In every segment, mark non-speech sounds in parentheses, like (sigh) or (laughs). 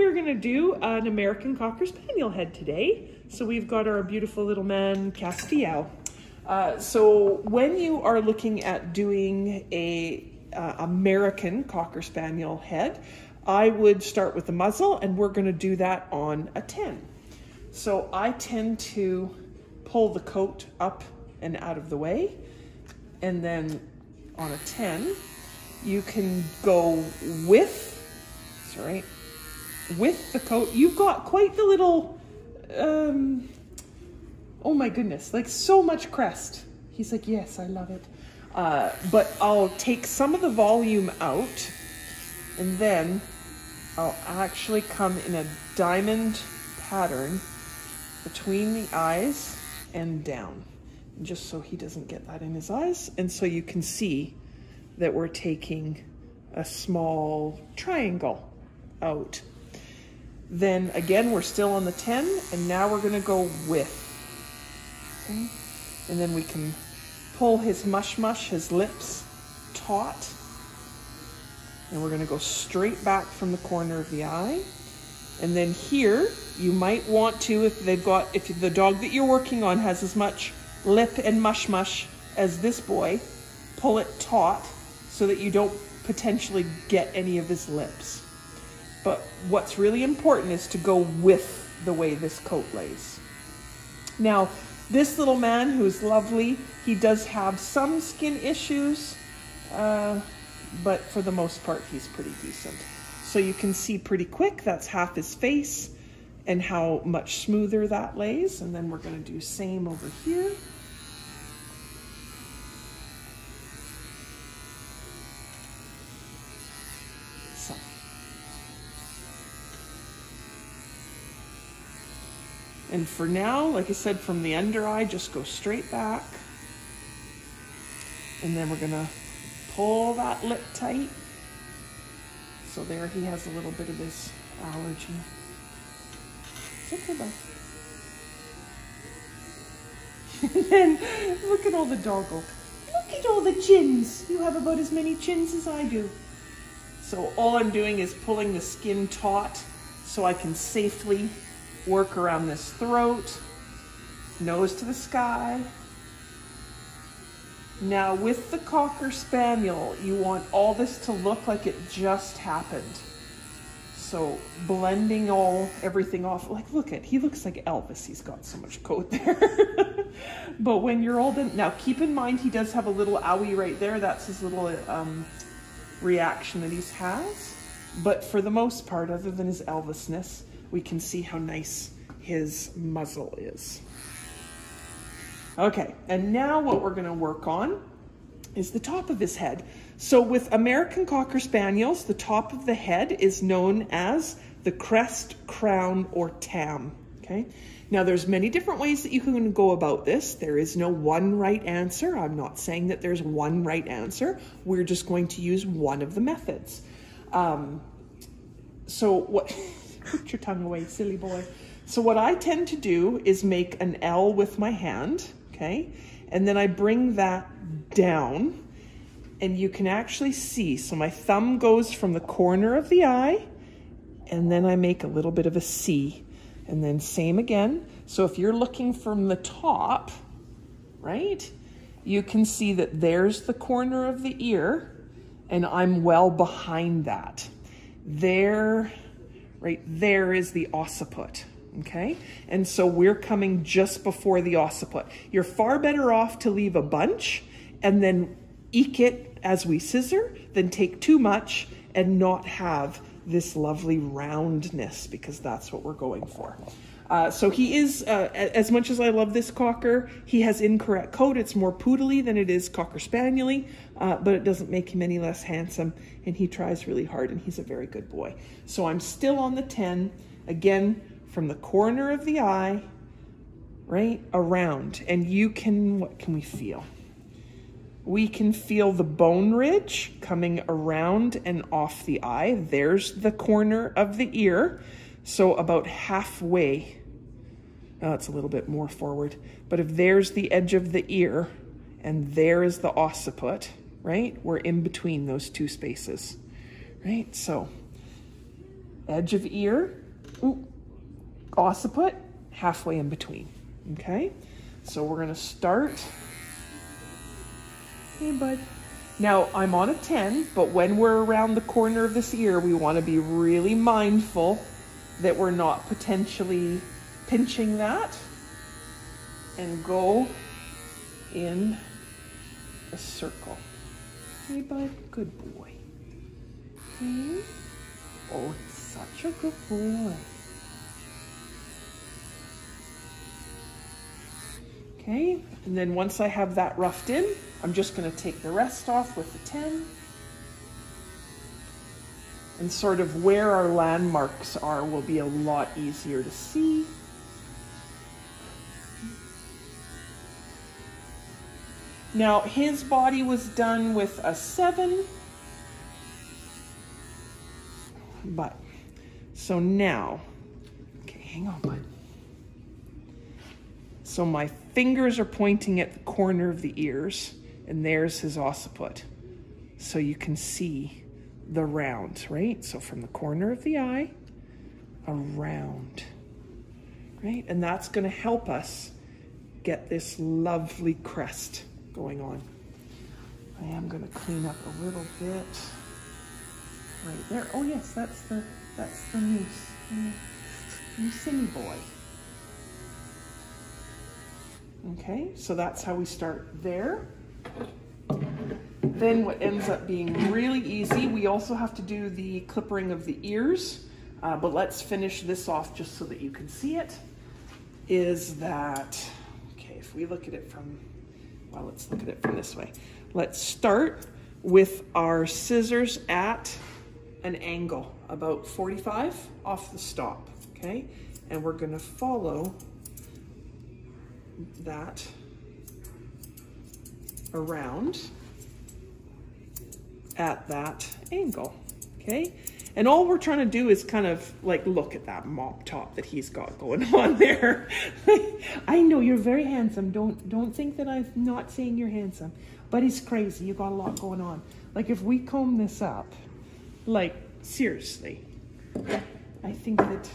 We're gonna do an American Cocker Spaniel head today. So we've got our beautiful little man, Castiel. Uh, so when you are looking at doing a uh, American Cocker Spaniel head, I would start with the muzzle and we're gonna do that on a 10. So I tend to pull the coat up and out of the way. And then on a 10, you can go with, sorry, with the coat. You've got quite the little, um, oh my goodness, like so much crest. He's like, yes, I love it. Uh, but I'll take some of the volume out and then I'll actually come in a diamond pattern between the eyes and down, just so he doesn't get that in his eyes. And so you can see that we're taking a small triangle out. Then again, we're still on the 10, and now we're gonna go with. Okay? And then we can pull his mush mush, his lips taut. And we're gonna go straight back from the corner of the eye. And then here, you might want to, if they've got, if the dog that you're working on has as much lip and mush mush as this boy, pull it taut so that you don't potentially get any of his lips. But what's really important is to go with the way this coat lays. Now, this little man who's lovely, he does have some skin issues, uh, but for the most part, he's pretty decent. So you can see pretty quick, that's half his face and how much smoother that lays. And then we're gonna do same over here. So. And for now, like I said, from the under eye, just go straight back. And then we're gonna pull that lip tight. So there he has a little bit of his allergy. It's okay, bud. (laughs) and then look at all the doggle. Look at all the chins. You have about as many chins as I do. So all I'm doing is pulling the skin taut so I can safely work around this throat, nose to the sky, now with the Cocker Spaniel, you want all this to look like it just happened. So blending all, everything off, like look at, he looks like Elvis, he's got so much coat there. (laughs) but when you're all done, now keep in mind he does have a little owie right there, that's his little um, reaction that he has. But for the most part, other than his Elvisness, we can see how nice his muzzle is. Okay, and now what we're gonna work on is the top of his head. So with American Cocker Spaniels, the top of the head is known as the crest, crown, or tam, okay? Now there's many different ways that you can go about this. There is no one right answer. I'm not saying that there's one right answer. We're just going to use one of the methods. Um, so what, (laughs) put your tongue away, silly boy. So what I tend to do is make an L with my hand, okay? And then I bring that down and you can actually see. So my thumb goes from the corner of the eye and then I make a little bit of a C and then same again. So if you're looking from the top, right, you can see that there's the corner of the ear and I'm well behind that. There, right there is the occiput okay? And so we're coming just before the occiput. You're far better off to leave a bunch and then eke it as we scissor than take too much and not have this lovely roundness because that's what we're going for. Uh, so he is, uh, as much as I love this cocker, he has incorrect coat. It's more poodly than it is cocker spaniely, uh, but it doesn't make him any less handsome. And he tries really hard, and he's a very good boy. So I'm still on the 10. Again, from the corner of the eye, right, around. And you can, what can we feel? We can feel the bone ridge coming around and off the eye. There's the corner of the ear. So about halfway, oh, it's a little bit more forward, but if there's the edge of the ear and there is the occiput, right? We're in between those two spaces, right? So edge of ear, ooh, occiput, halfway in between, okay? So we're gonna start, hey bud. Now I'm on a 10, but when we're around the corner of this ear, we wanna be really mindful that we're not potentially pinching that and go in a circle. Hey bud, good boy. Okay. Oh, such a good boy. Okay, and then once I have that roughed in, I'm just gonna take the rest off with the 10 and sort of where our landmarks are will be a lot easier to see. Now his body was done with a seven, but so now, okay, hang on, bud. So my fingers are pointing at the corner of the ears, and there's his occiput. So you can see the round, right? So from the corner of the eye, around, right? And that's gonna help us get this lovely crest going on. I am gonna clean up a little bit right there. Oh yes, that's the, that's the moose, moosey boy. Okay, so that's how we start there. Then what ends up being really easy, we also have to do the clippering of the ears, uh, but let's finish this off just so that you can see it, is that, okay, if we look at it from, well, let's look at it from this way. Let's start with our scissors at an angle, about 45 off the stop, okay? And we're gonna follow that around at that angle, okay? And all we're trying to do is kind of like look at that mop top that he's got going (laughs) on there. I know you're very handsome. Don't don't think that I'm not saying you're handsome, but he's crazy. You got a lot going on. Like if we comb this up, like seriously, I think that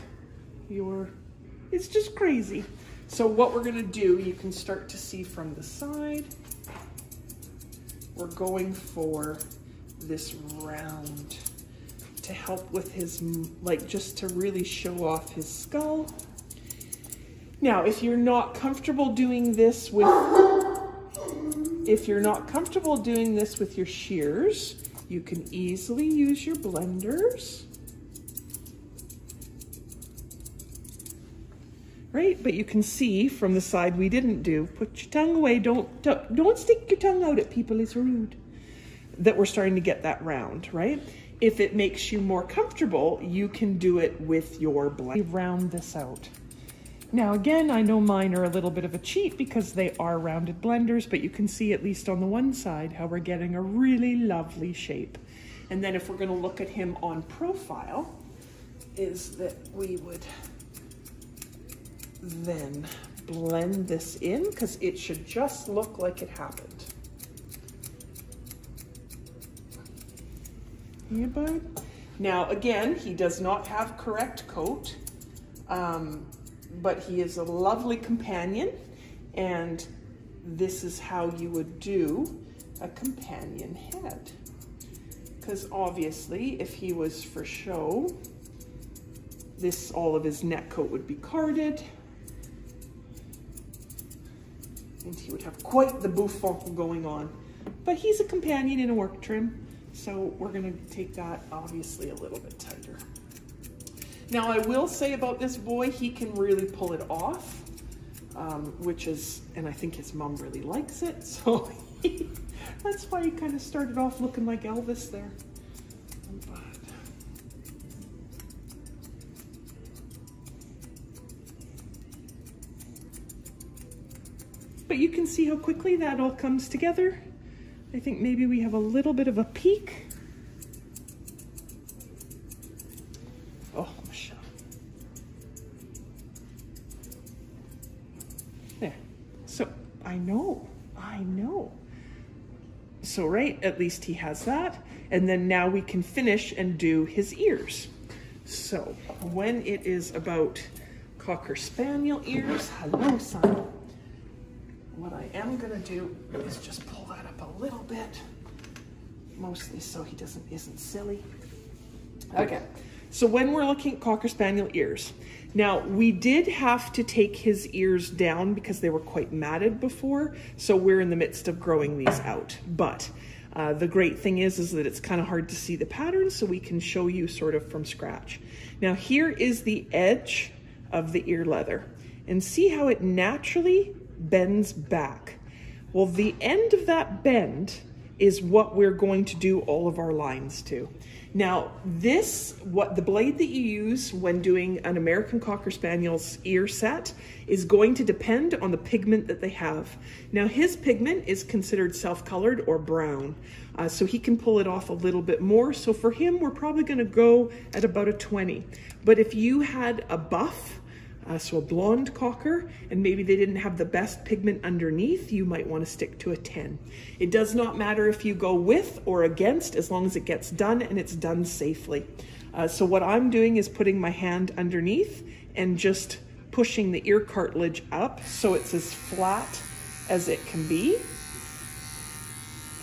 you're. It's just crazy. So what we're gonna do, you can start to see from the side. We're going for this round to help with his, like just to really show off his skull. Now, if you're not comfortable doing this with, if you're not comfortable doing this with your shears, you can easily use your blenders. Right, but you can see from the side we didn't do, put your tongue away, don't, don't, don't stick your tongue out at people, it's rude that we're starting to get that round, right? If it makes you more comfortable, you can do it with your blend. Round this out. Now again, I know mine are a little bit of a cheat because they are rounded blenders, but you can see at least on the one side how we're getting a really lovely shape. And then if we're gonna look at him on profile, is that we would then blend this in because it should just look like it happened. Bud. Now, again, he does not have correct coat, um, but he is a lovely companion, and this is how you would do a companion head. Because obviously, if he was for show, this, all of his neck coat would be carded, and he would have quite the bouffant going on. But he's a companion in a work trim, so we're gonna take that obviously a little bit tighter. Now I will say about this boy, he can really pull it off, um, which is, and I think his mom really likes it. (laughs) So that's why he kind of started off looking like Elvis there. But you can see how quickly that all comes together. I think maybe we have a little bit of a peak. Oh, Michelle. There. So, I know, I know. So, right, at least he has that. And then now we can finish and do his ears. so when it is about Cocker Spaniel ears, hello son. What I am gonna do is just pull up a little bit, mostly so he doesn't isn't silly. Okay, so when we're looking at Cocker Spaniel ears, now we did have to take his ears down because they were quite matted before, so we're in the midst of growing these out. But uh, the great thing is, is that it's kind of hard to see the pattern, so we can show you sort of from scratch. Now here is the edge of the ear leather, and see how it naturally bends back. Well, the end of that bend is what we're going to do all of our lines to. Now, this, what the blade that you use when doing an American Cocker Spaniel's ear set is going to depend on the pigment that they have. Now, his pigment is considered self-colored or brown, uh, so he can pull it off a little bit more. So for him, we're probably gonna go at about a 20. But if you had a buff, uh, so a blonde cocker, and maybe they didn't have the best pigment underneath, you might want to stick to a 10. It does not matter if you go with or against, as long as it gets done and it's done safely. Uh, so what I'm doing is putting my hand underneath and just pushing the ear cartilage up so it's as flat as it can be.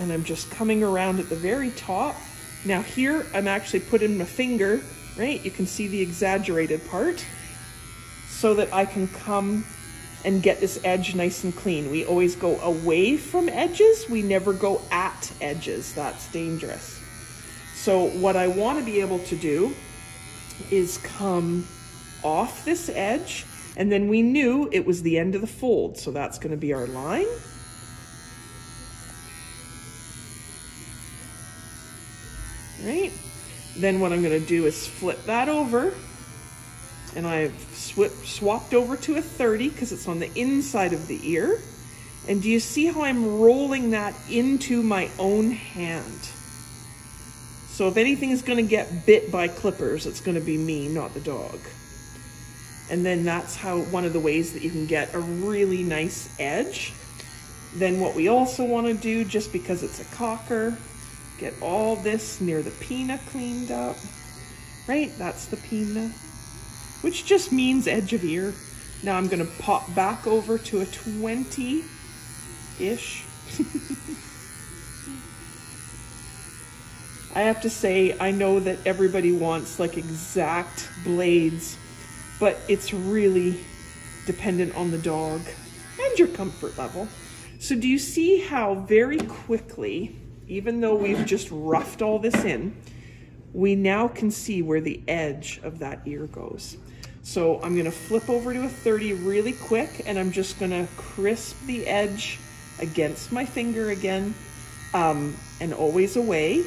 And I'm just coming around at the very top. Now here, I'm actually putting my finger, right? You can see the exaggerated part so that I can come and get this edge nice and clean. We always go away from edges. We never go at edges. That's dangerous. So what I want to be able to do is come off this edge and then we knew it was the end of the fold. So that's going to be our line. Right? Then what I'm going to do is flip that over and I've swapped over to a 30 because it's on the inside of the ear. And do you see how I'm rolling that into my own hand? So if anything is going to get bit by clippers, it's going to be me, not the dog. And then that's how one of the ways that you can get a really nice edge. Then what we also want to do, just because it's a cocker, get all this near the pinna cleaned up. Right? That's the pinna which just means edge of ear. Now I'm gonna pop back over to a 20-ish. (laughs) I have to say, I know that everybody wants like exact blades, but it's really dependent on the dog and your comfort level. So do you see how very quickly, even though we've just roughed all this in, we now can see where the edge of that ear goes. So I'm gonna flip over to a 30 really quick and I'm just gonna crisp the edge against my finger again um, and always away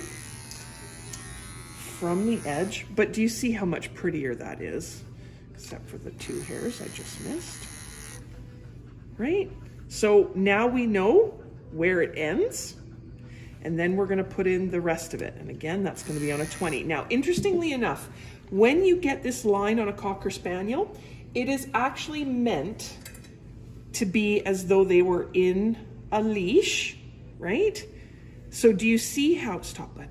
from the edge. But do you see how much prettier that is? Except for the two hairs I just missed. Right? So now we know where it ends and then we're gonna put in the rest of it. And again, that's gonna be on a 20. Now, interestingly enough, when you get this line on a Cocker Spaniel, it is actually meant to be as though they were in a leash, right? So do you see how, stop it,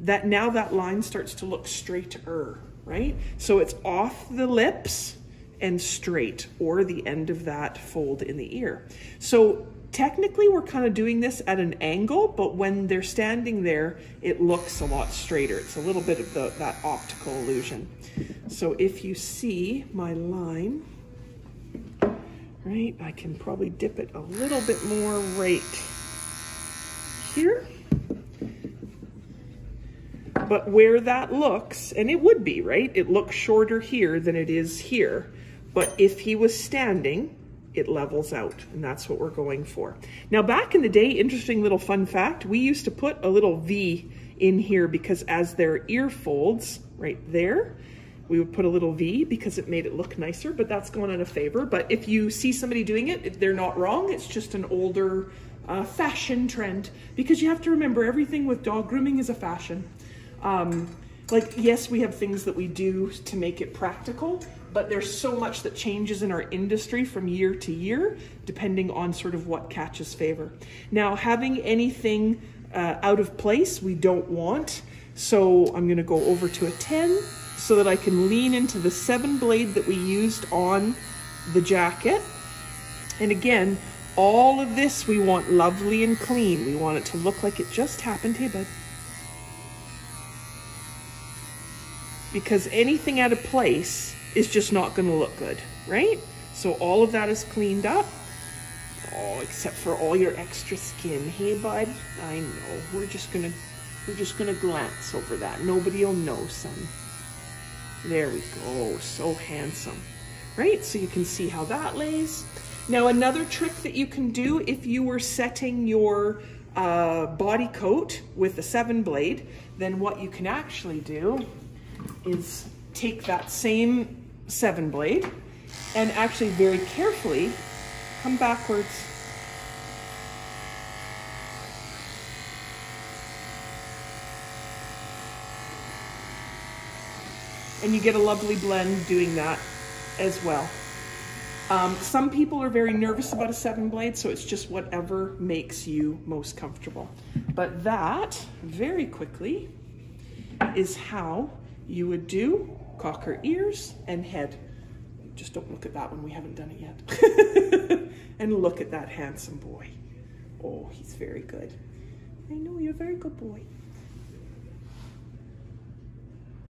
that now that line starts to look straighter, right? So it's off the lips and straight or the end of that fold in the ear. So technically we're kind of doing this at an angle, but when they're standing there, it looks a lot straighter. It's a little bit of the, that optical illusion. So if you see my line, right, I can probably dip it a little bit more right here. But where that looks, and it would be, right? It looks shorter here than it is here. But if he was standing, it levels out and that's what we're going for. Now back in the day, interesting little fun fact, we used to put a little V in here because as their ear folds right there, we would put a little V because it made it look nicer, but that's going on a favor. But if you see somebody doing it, they're not wrong. It's just an older uh, fashion trend because you have to remember everything with dog grooming is a fashion. Um, like, yes, we have things that we do to make it practical, but there's so much that changes in our industry from year to year, depending on sort of what catches favor. Now, having anything uh, out of place, we don't want. So I'm gonna go over to a 10 so that I can lean into the seven blade that we used on the jacket. And again, all of this we want lovely and clean. We want it to look like it just happened. Hey, bud. Because anything out of place is just not going to look good, right? So all of that is cleaned up. Oh, except for all your extra skin. Hey, bud. I know. We're just gonna, we're just gonna glance over that. Nobody'll know, son. There we go. So handsome, right? So you can see how that lays. Now, another trick that you can do if you were setting your uh, body coat with a seven blade, then what you can actually do is take that same seven blade and actually very carefully come backwards. And you get a lovely blend doing that as well. Um, some people are very nervous about a seven blade, so it's just whatever makes you most comfortable. But that, very quickly, is how you would do cocker ears and head. Just don't look at that one, we haven't done it yet. (laughs) and look at that handsome boy. Oh, he's very good. I know, you're a very good boy.